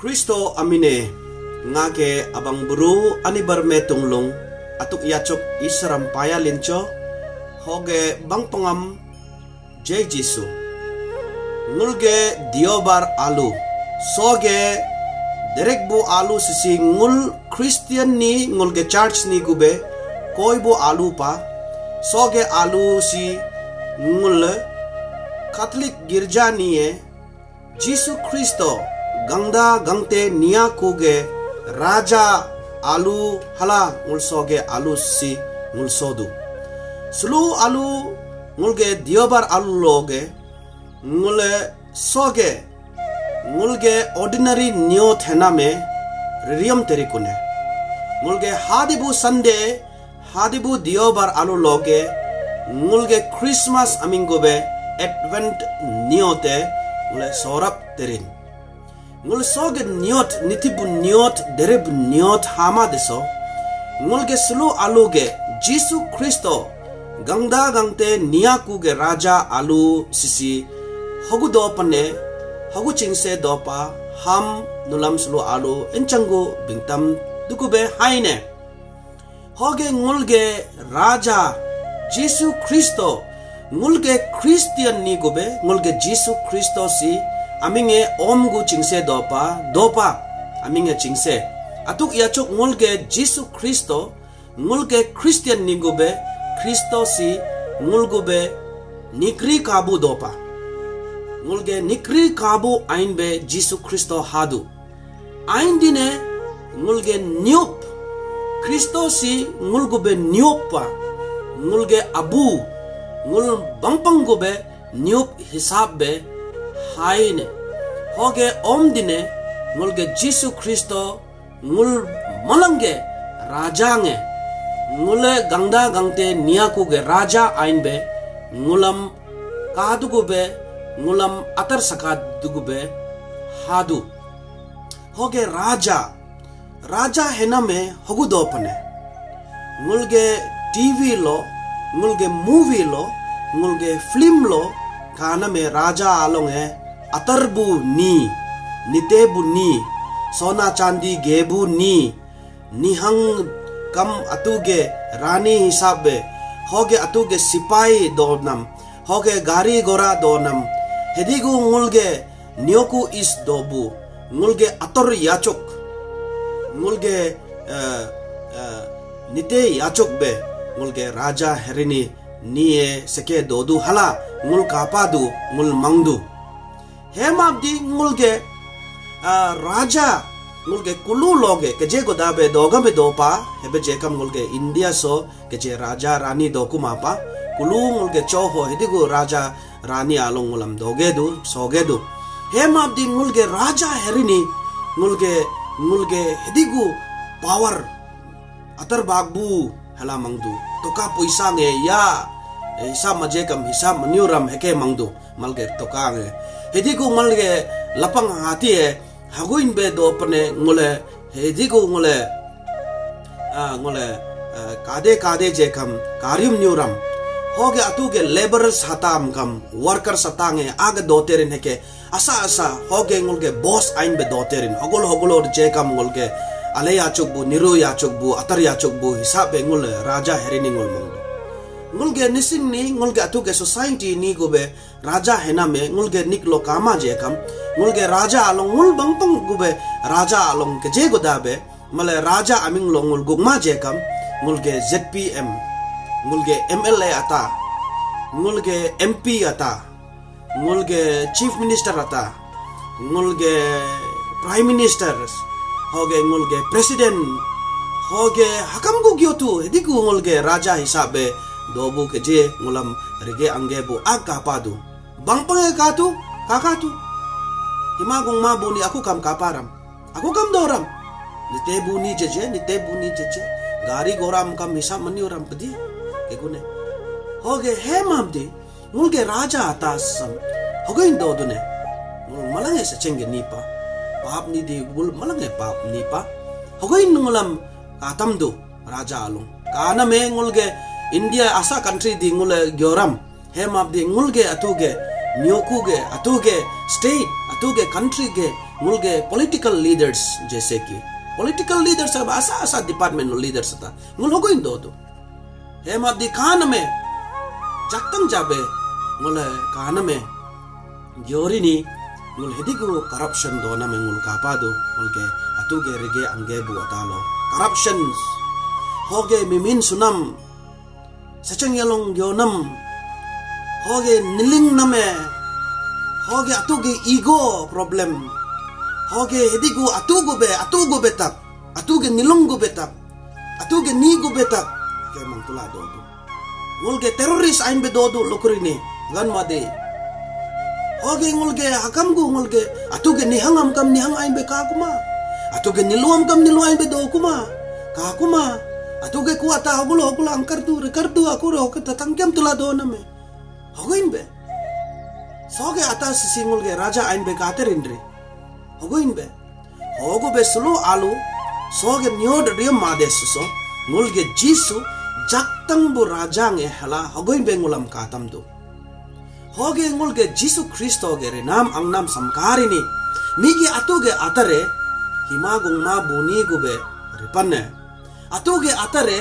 Kristo amine. Nga ke abang buru ani barme tunglung atuk yachok isram paya lincho hoge bang pangam jai jisu ngulge diobar alu. Soge derek bu alu sisi ngul Christian ni ngulge church ni gube. Koi bu alu pa. Soge alu si ngul Catholic girja ni e. Jisu Kristo gangda gangte niya koge raja alu hala ulsoge alu si ulsodu slu alu mulge diobar alu loge mule soge mulge ordinary niyo thena me ririyam terikune mulge hadibu sande hadibu diobar alu loge mulge christmas amingobe advent niyote mule sorap terikune ngul soge niot nitibu niot derebu niot hama deso ngul ge slu aluge jisu kristo gangda gangte niyaku ge raja alu sisi hogu do pane hogu chingse do pa ham nulam slu alu enchangu bingtam dukube haine hoge ngul ge raja jisu kristo ngul ge christian ni gobe ngul ge jisu kristo si aminge om gu chingse dopa dopa aminge chingse atuk yachuk ngulge jisu kristo ngulge christian ningube kristo si ngulgube nikri kabu dopa ngulge nikri kabu ainbe jisu kristo hadu ain dine ngulge nyup kristo si ngulgube nyupa ngulge abu ngul bangpang gube nyup hisab be haine hoge omdine ngulge jisu kristo ngul malange rajange ngule gangda gangte niyaku ge raja ainbe ngulam kadugube ngulam atar sakadugube hadu hoge raja raja hename hogu dopane ngulge tv lo ngulge movie lo ngulge film lo kana me खाना में राजा आलों है अतरबु नी, नितेबु नी, सोना चांदी गेबु नी, निहंग कम अतुगे रानी हिसाब, होगे अतुगे सिपाही दोनम, होगे गारी गोरा दोनम, हेदिगु मुलगे न्योकु इस दोबु, मुलगे अतर याचुक, मुलगे निते याचुक बे, मुलगे राजा Harini niye seke dodu hala ngul kapadu ngul mangdu. Hemabdi ngul ge raja ngul ge kulu loge ke je go dabe doga be do pa hebe je kam ngul ge india so ke je raja rani do ku ma pa kulu ngul ge cho ho hede go raja rani along ngulam doge du soge du hemabdi ngul ge raja herini ngul ge ngul ge hedigu power atar bagbu. हला मंगदू तोका पैसा ने या हिसाब मज़े कम हिसाब मनियो रम हेके मंगदो मलगे तोका ने हेदी को मलगे लपंग हाथी है हगुइन बे दो अपने मोले हेदी को मोले आ मोले कादे कादे जे कम कार्यम न्यूरम हो गया अतु के हताम कम वर्कर सतांगे आग दो तेरे ने असा असा हो गए मोल के बॉस आइन बे दो तेरे हगुल हगुल और जे कम मोल ale ya bu niru ya bu atar ya bu hisab be ngul raja herini ngul mangdu ngulge nisin ni ngulge atu ge society ni go be raja hena me ngulge nik lo kama je kam ngulge raja along ngul bang pang go be raja along ke je go da be male raja aming lo ngul gugma je kam ngulge zpm ngulge mla ata ngulge mp ata ngulge chief minister ata ngulge prime minister hoge ngulge president hoge hakam gu gyotu hediku ngulge raja hisabe. Dobu keje ngulam rege angge bu aga padu. Bang pange katu kakatu. Himagung ma bu ni aku kam kaparam. Aku kam doram. Ni tebu ni jeje ni tebu ni jeje. Gari goram kam misa mani oram pedi. Ekune hoge he mamde mulge raja atas sam. Hoge indo dune. Mul malange sa chenge पाप नि दे bull मलंगे पाप नि पा हगोइ नुंगलम आतम दो राजा आलु। काना मे गे India आसा country दि गुल ग्योरम। हे माप दि गुल अतुगे न्योकु अतुगे, स्टेट अतुगे कंट्री गे मुल पॉलिटिकल लीडर्स जैसे कि। पॉलिटिकल लीडर्स सब आसा आसा डिपार्टमेंट नो लीडर्स था। मुल हगोइ दो दो हे माप दि कान मे जक्तम जाबे मुल कान मे ग्योरिनी mun hidigu corruption do na mengun kapado mulke atu ge rege angge bu atalo corruption hoge mimin sunam. Sachang yalong yonam hoge niling name. Hoge atu ge ego problem. Hoge hidigu atu go be atu go betap, atu ge nilong go betap, atu ge ni go betap, ke mang tulado do. Mulke terrorist ain be do do lokrini ganwade oge ngolge, akam ngolge, ngulge. Atuge nihang am kam nihang ain be ka kuma. Atuge niluam kam nilu ain be do kuma. Ka kuma. Atuge ku ata hogul hogul angkar tu rekar tu aku ro ke tatang kiam tula do name. Hogoin be? Soge ata sisi ngulge raja ain be ka terindre hogoin be? Hogo be sulu alu soge nyod riam madesu so ngulge jisu jaktang bu raja nge hala hogoin be ngulam katam do hoge ngulge jisu kristo ge renam angnam samkari ni migi atuge atare hima gung ma buni gube atu atuge atare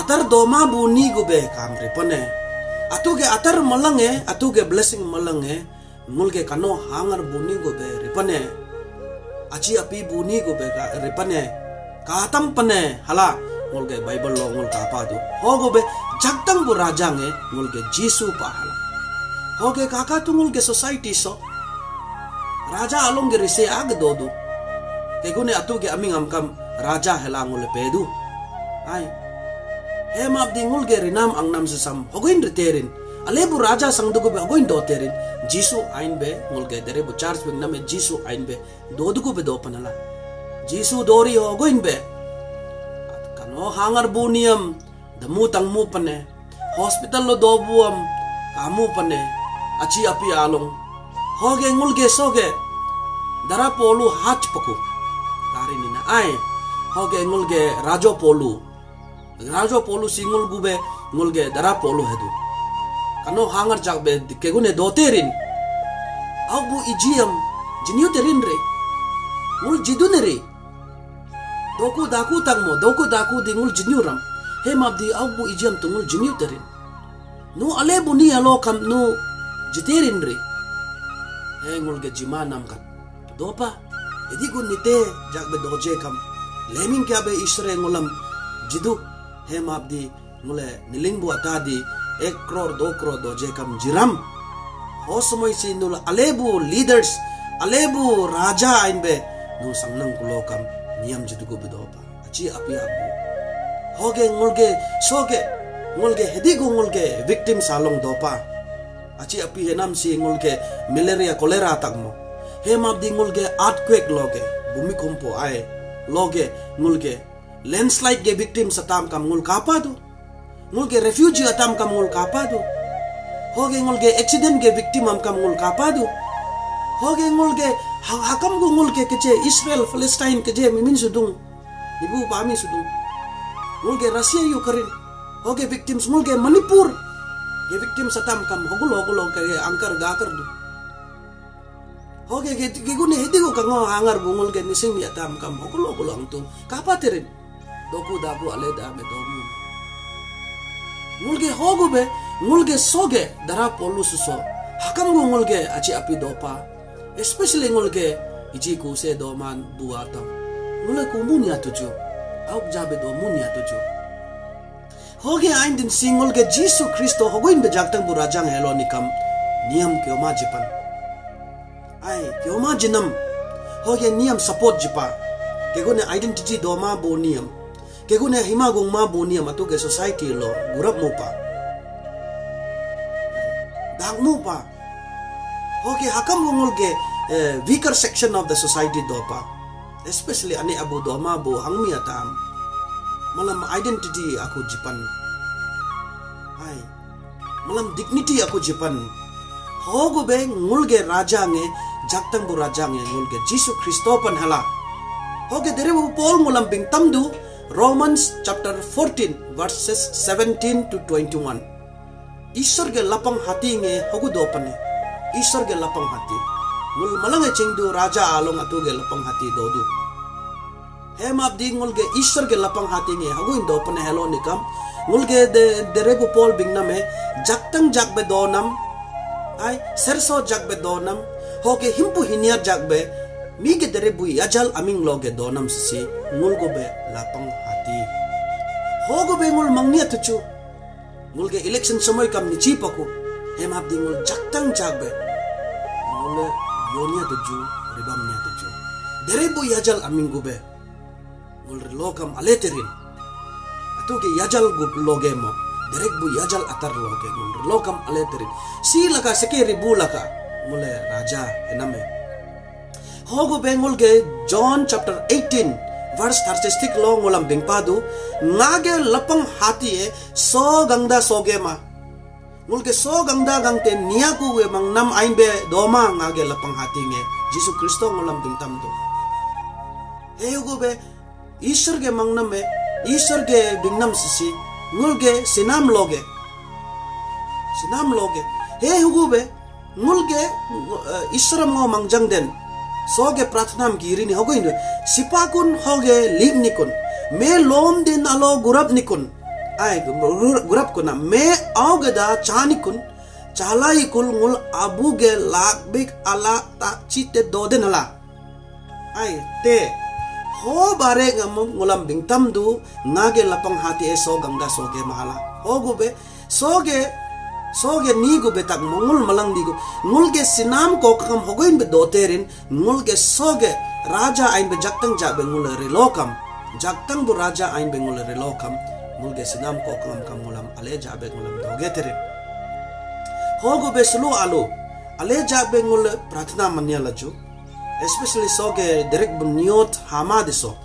atar doma buni gube kam Atu atuge atar malange atuge blessing malange ngulge kano hangar buni gube ripane aci api buni gube ka katam pane hala ngulge bible lo ngul kapa tu hoge be jaktang bu rajange ngulge jisu pahala ಹೋಗೆ ಕಾಕಾ ತುಂಗುಲ್ಗೆ society ಸೊ ರಾಜಾ ಅಲೊಂಗೆ ರಿಸೆ ಆಗದೋದು ತೆಗುನೆ ಅತುಗೆ ಅಮಿಂಗ್ ಅಮ್ಕಮ್ ರಾಜಾ ಹೆಲಾಂಗುಲ್ ಪೇದು ಆಯ್ ಹೇ ಮಾಪ್ ದಿಂಗುಲ್ಗೆ ರಿನಾಮ್ ಅಂಗ್ನಮ್ ಸುಸಮ್ ಹೊಗೋಯಿನ್ ರಿತೇರಿನ್ ಅಲೇಬು ರಾಜ ಸಂಗದುಗು ಬೆ ಅಗೋಯಿನ್ ದೋತೇರಿನ್ ಜೀಸು ಆಯ್ನ್ ಬೆ ಮುಲ್ಗೆ ದೆರೆ ಬು ಚಾರ್ಜ್ ಬೆ ನಮೆ ಜೀಸು ಆಯ್ನ್ ಬೆ ದೋದುಗು ಬೆ ದೋಪನಲ ಜೀಸು ದೋರಿ ಹೋಗೋಯಿನ್ ಬೆ ಕನೋ ಹಾಂಗರ್ ಬು ನಿಯಮ್ ದಮು ತಂಗ್ಮು ಪನೆ ಹಾಸ್ಪಿಟಲ್ ಲೋ ದೋಬುವಂ ಕಾಮು ಪನೆ अची अपी आलोंग होगे मुल गे सोगे दरा पोलू हाच पकु तारी निना आए होगे मुल राजो पोलू राजो पोलु सिंगुल गुबे मुल दरा पोलु हेदु कनो हांगर जाग बे केगुने दोते रिन अब वो इजीएम जिन्यो तेरिन रे मुल जिदु ने रे दोकु दाकु तक मो दोकु दाकु दिंगुल जिन्यो रम हे माब्दी अब वो इजीएम तुमुल जिन्यो तेरिन नो अले बुनी हलो कम नो jiterin re hengul ge jima nam kan dopa edi gun nite jak be doje kam. Lemin kya be isre ngulam. Jidu he mabdi ngule niling bu atadi ek crore do crore doje kam. Jiram. Ho samoy si alebu leaders alebu raja ain be. Nu sangnang kulo kam. Niam jidu be dopa achi api abu hoge ngulge soge ngulge hedi go ngulge victim salong dopa अच्छी अपी है नाम से इंगोल के malaria cholera आतंक मो हे माप दी के आठ क्वेक लोगे भूमि कुंपो आए लोगे इंगोल के लैंडस्लाइड के विक्टिम सताम का इंगोल कापा दो इंगोल के रेफ्यूजी आतंक का इंगोल कापा दो हो गए इंगोल के एक्सीडेंट के विक्टिम आम का इंगोल कापा दो हो गए इंगोल के हकम को इंगोल के किचे इस्राएल फलस्टाइन किचे मिमिन सुदुं निबु बामी सुदुं इंगोल के रसिया यूक्रेन हो गए विक्टिम्स इंगोल के Manipur ge victim satam kam hogul hogul ke ge angkar ga kar du hoge ge ge gun he bungul ge nising ya tam kam hogul hogul ang tu doku da bu bedomun. da me do soge dara polu hakam go mul ge achi api dopa. especially mul ge iji ko se do man du ata mul ko munya tu jabe do munya hoge ain din singol ge jisu kristo hogoin bu rajang helo nikam. Niam kyoma jipan. Ai kyoma jinam. Hoge niam support jipa. Kegune identity doma bo niam. Kegune hima gung ma bo niam atu ge society lo gurap mo pa. Dag mo pa. Hoge hakam ngol ge weaker section of the society dopa especially ane abu doma bo hangmi atam malam identity aku jipan hai malam dignity aku jipan hogo be ngulge raja nge jaktang bu raja nge ngulge jisu kristo pan hala hoge dere bu pol mulam bing tamdu romans chapter 14 verses 17 to 21 ईश्वर के लपंग हाथी nge hogu do pane ईश्वर के लपंग हाथी ngul malang chingdu raja along atu ge lapang hati हेम आप दी मुल ईश्वर के लपंग हाथी है दो अपने हेलो निकम मुल के देरे को पोल बिंगना में जग तंग जग बे दो नम आई सरसो जग बे दो नम हो के हिंपु हिनिया जग बे मी के देरे बुई अजल अमिंग लोग के दो नम से मुल को बे लपंग हाथी हो गो बे मुल मंगनिया तुचु मुल के इलेक्शन समय कम निची पको हेम आप दी मुल जग तंग जग बे मुल योनिया तुचु रिबम निया तुचु देरे बुई अजल Aming गुबे ngul lokam aleterin atu ke yajal gub loge mo derek bu yajal atar loge. Ngul lokam aleterin si laka seke ribu laka mule raja ename. Hogo ge john chapter 18 verse 36 lo ngulam bingpadu nage lapang hati e so gangda soge ma mulke so gangda gangte niya ku we mang nam aimbe doma ngage lapang hati nge jisu kristo ding tam do he go be ईश्वर के मंगनम में ईश्वर के बिंगनम सिसी ngul ge sinam loge sinam loge he hugu be ngul ge ishram ngo mangjang den so ge prathnam ki rini hogo inde sipakun hoge lig nikun me lom din alo gurab nikun ai gurap kuna me augada chanikun chalai kul ngul abu ge lak big ala ta chite ho bare ngam ngulam bingtam du ngage lapang hati e so gangda so ge mahala. Ho gu be so ge so ge ni gu be tak mongul malang di gu ngul ge sinam ko kam hogoin be doterin ngul ge so ge raja ain be jaktang ja be ngul relokam jaktang bu raja ain be ngul relokam mulge sinam ko kalam kam mulam ale jabe ngulam doge tere hogo be sulu alu ale jabe ngul prathna manya especially soge derek bunyot hama diso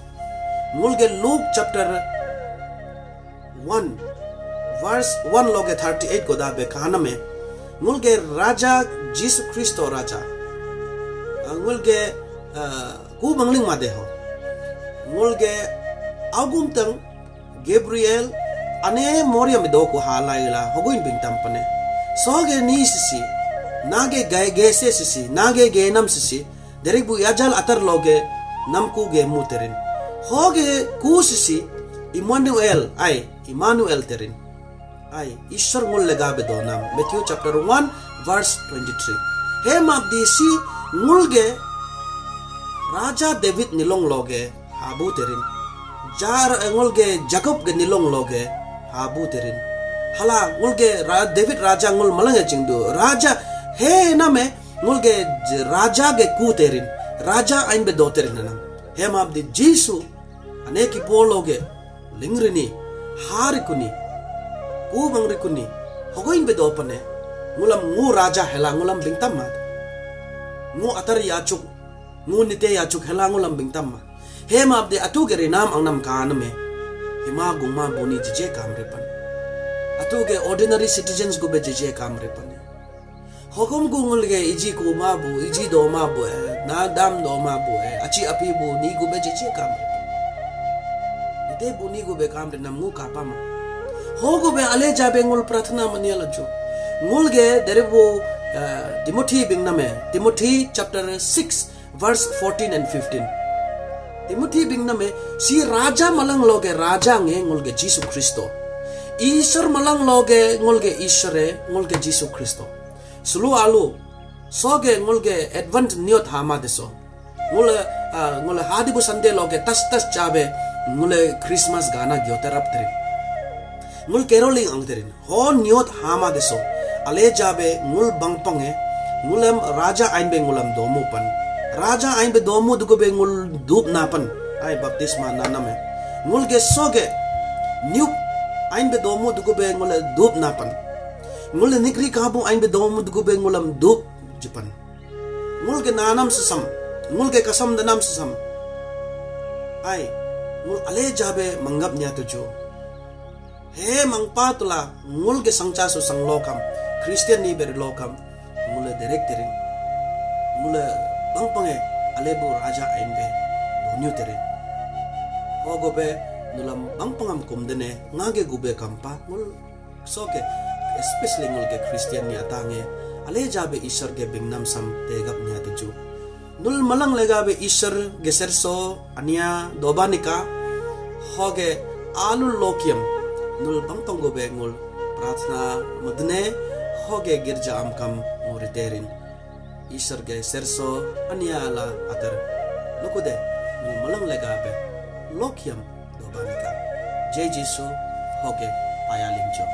mulge luke chapter 1 verse 1 loge 38 ko dabe kahana me mulge raja jisu kristo raja mulge ku bangling ma deho mulge agum tang Gabriel ane moria mi doko halaila hoguin bingtam pane soge ni sisi nage gae gese sisi nage ge nam sisi derek bu yajal atar loge nam ku ge muterin hoge ku sisi Emmanuel ai Emmanuel terin ai ishar ngul lega be do nam Matthew chapter 1 verse 23 he map di si ngulge raja David nilong loge habu terin jar ngolge jacob ge nilong loge habu terin hala ngolge ra david raja ngol malanga chingdu raja he name ngolge mulge rajage kuterin raja ain be doterin nanam. Hem abdi jisu aneki pologe lingrini harikuni ku bangrikuni hogoin be dopane. Ngulam ngu raja helang ngulam bingtam mat. Ngu atar yachuk ngu nite yachuk helang ngulam bingtam mat. Hem abdi atu atuge rinam angnam kaname. Hima guma boni jije kamrepan. Atuge ordinary citizens gube jije kamrepan. Hokum gungul ge iji ku ma bu iji do ma bu na dam do ma bu achi api bu ni go be je kam ite bu ni go be kam re nam ngu ka pa ma ho go be ale jabe ngul prathna mania la jo ngul ge dere bu timothy bing na me timothy chapter 6 verse 14 and 15 Timothy bing na me si raja malang loge raja nge ngolge Jisu Kristo. Isar malang loge ngolge Isare ngolge Jisu Kristo. Sulu alu soge ngolge advent niot hama deso. Ngole ngole hadi bu sande loge tas tas chabe ngole Christmas gana gyoterap terin. Ngul caroling ang terin. Ho niot hama deso. Ale jabe ngul bangpange ngulam raja ain be ngulam domo pan raja ain be domu dugo be ngul dup napan ai baptisma nana me ngul ge soge new ain be domu dugo be ngul dup napan ngol negeri kabung aing mu mud gube ngulam dup Jepan. ngol ke nanam sesam. Ngol ke kasam danam sesam. Ai ngol ale jabe manggap nya tuju. He mangpa tula ngol ke sangca su sang lokam. Kristian ni beri lokam. Mula direct terin mula bangpange ale bu raja aing be donyu terin ho gobe nulam bangpangam kumdene ngage gube kampa ngol soke. Especially ngul ke christian ni atange ale jabe ईश्वर के बिंगनम सम तेगप nya tuju nul malang lega be Ishwar geser so ania dobanika hoge alu lokiam nul bang tongo be ngul प्रार्थना मदने होगे गिरजा अमकम मोरितेरिन ईश्वर के सरसो अनियाला अतर लुकुदे मलंग लेगा बे लोकियम दोबानिका जय जीसु होगे पाया लिंचो